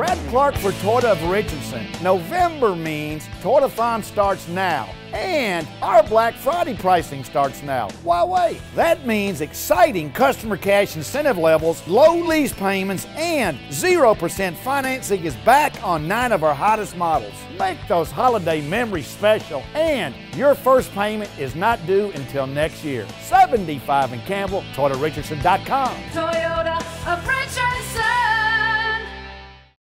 Brad Clark for Toyota of Richardson. November means Toyotathon starts now. And our Black Friday pricing starts now. Why wait? That means exciting customer cash incentive levels, low lease payments, and 0% financing is back on nine of our hottest models. Make those holiday memories special, and your first payment is not due until next year. 75 in Campbell, ToyotaRichardson.com. Toyota